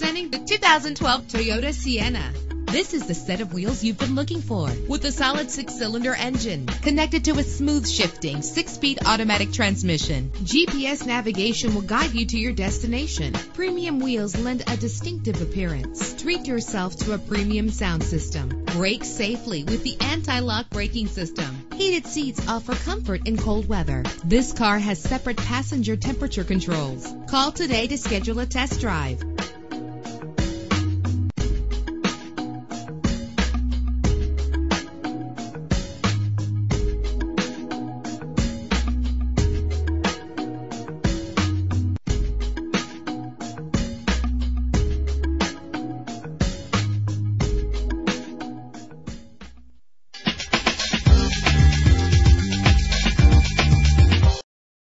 Presenting The 2012 Toyota Sienna. This is the set of wheels you've been looking for with a solid six cylinder engine connected to a smooth shifting six speed automatic transmission. GPS navigation will guide you to your destination. Premium wheels lend a distinctive appearance. Treat yourself to a premium sound system. Brake safely with the anti lock braking system. Heated seats offer comfort in cold weather. This car has separate passenger temperature controls. Call today to schedule a test drive.